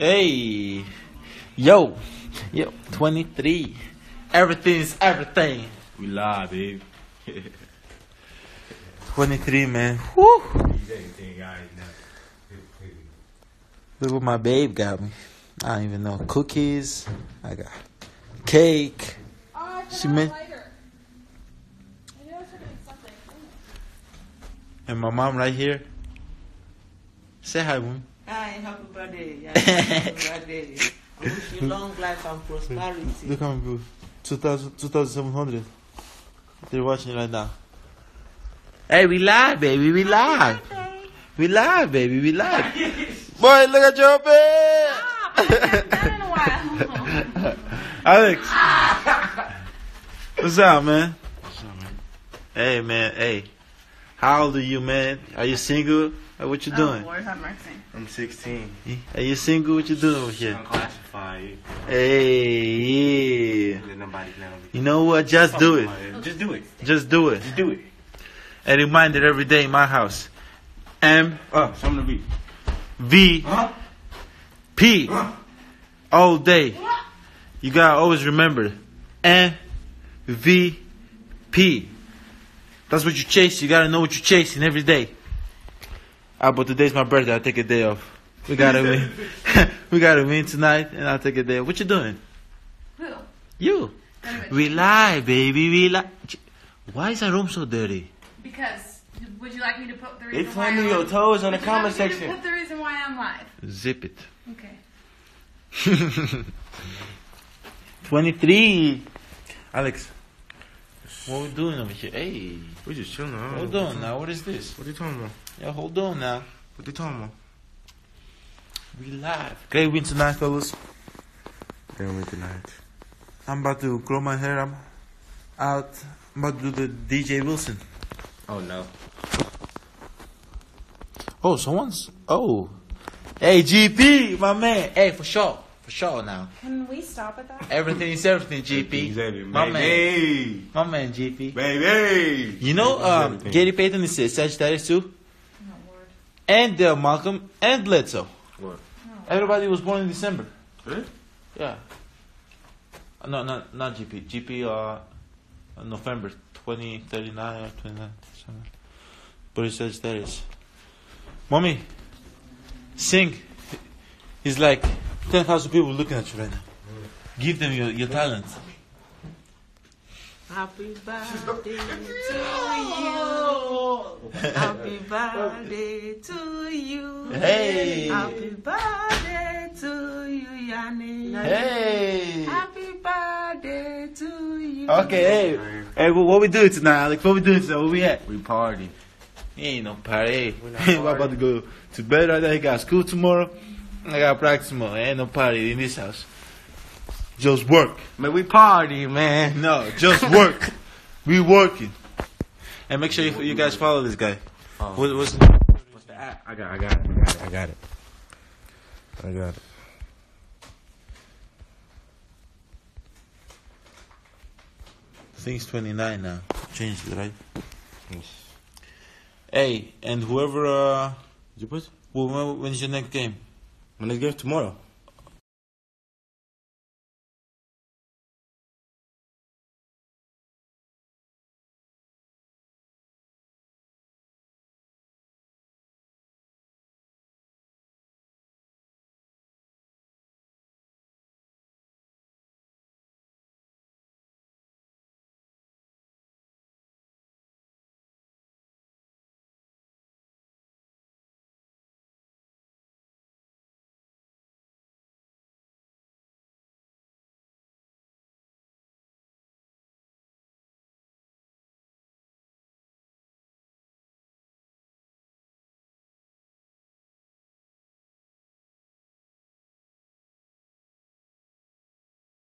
Hey, yo, yo, 23. Everything's everything. We live, babe. 23, man. Woo! Look what my babe got me. I don't even know. Cookies. I got cake. Oh, She made. meant- lighter. I knew I was forgetting something. And my mom right here. Say hi, mom. Hi, happy birthday. Yeah, happy birthday. I wish you long life and prosperity. Look how many 2000, 2700. They're watching right now. Hey, we live, baby. We live. We live, baby. We live. Boy, look at your bed. Been in a while. Alex. What's up man? What's up, man? Hey, man. Hey. How old are you, man? Are you single? Or what you doing? Oh, Lord have mercy. I'm 16. Are you single? What you doing over here? Unclassified. Hey, yeah. Let nobody know. You know what? Just do it. Just do it. Just do it. Just do it. A reminder every day in my house. M Uh, something to be. V Huh? P all day. You gotta always remember M V P. That's what you chase. You gotta know what you're chasing every day. Ah, but today's my birthday. I'll take a day off. We gotta win. we gotta win tonight, and I'll take a day off. What you doing? Who? You. Anyway, We lie, baby. We lie. Why is our room so dirty? because would you like me to put the They reason why finding I'm your toes on the would you like comment me to section. Put the reason why I'm live. Zip it. Okay. 23. Alex, what we doing over here? Hey, We just chilling. I don't hold on now. What is this? What are you talking about? Yeah, hold on now. What they talking about? We live. Great win tonight, fellas. Damn win tonight. I'm about to grow my hair. I'm out. I'm about to do the DJ Wilson. Oh no. Oh, someone's. Oh. Hey, GP, my man. Hey, for sure. For sure now. Can we stop at that? Everything is everything, GP. Exactly. My man. Baby. My man, GP. Baby. You know, It's um, everything. Gary Payton is a Sagittarius too. And uh, Malcolm and Bledsoe. What? Everybody was born in December. Really? Yeah. No, not not GP. GP uh, November 20, 39 or 29. something. But he says that is. Mommy, sing. He's like 10,000 people looking at you right now. Give them your, your talent. Happy birthday to you. Happy birthday to you. Hey. Happy birthday to you, Yanni. Hey. Happy birthday to you. Okay, hey. Hey, what, what we doing tonight, Alex? What we doing tonight? Where we at? We party. He ain't no party. We're not I'm about to go to bed right now. He got school tomorrow. I got practice tomorrow. Ain't no party in this house. Just work. Man, we party, man. No, just work. we working. And make sure you, you guys follow this guy. Oh. What, what's What's the app? I got, I got it. I got it. I got it. I got it. I think it's 29 now. Changed it, right? Yes. Hey, and whoever, uh, You put? when, when's your next game? When they give tomorrow.